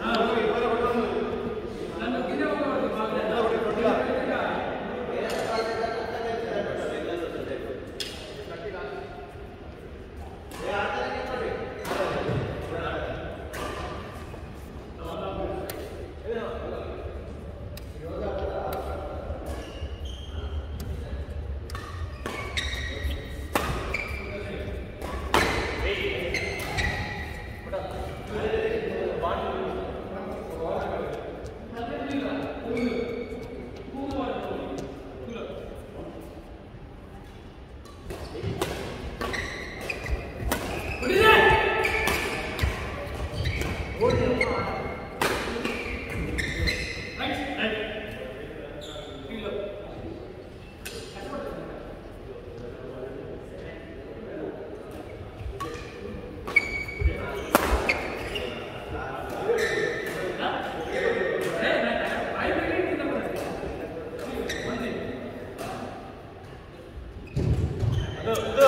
Hallelujah. Look, look.